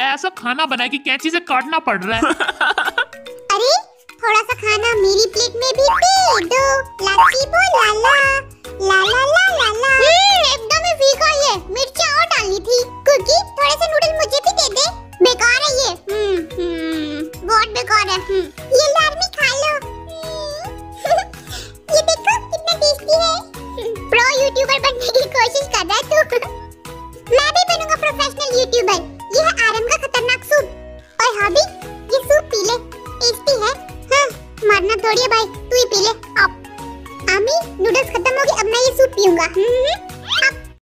ऐसा खाना बनाए कि कैंची से काटना पड़ रहा है? अरे थोड़ा सा खाना मेरी प्लेट में भी दे दो। लाची बो लाला। ला ला ला ला ला एकदम ही फीका ये। मिर्ची और डालनी थी। कुकी थोड़े से नूडल मुझे भी दे दे। बेकार है ये। हम्म हम्म। बहुत बेकार है। हम्म। ये लो आदमी खा लो। ये देखो कितना टेस्टी है। प्रो यूट्यूबर बनने की कोशिश कर रहा है तू। मैं भी बनूँगा प्रोफेशनल यूट्यूबर है भाई तू ही पी ले। अब। आमी नूडल्स खत्म हो गए अब मैं ये सूप पीऊँगा। हम्म।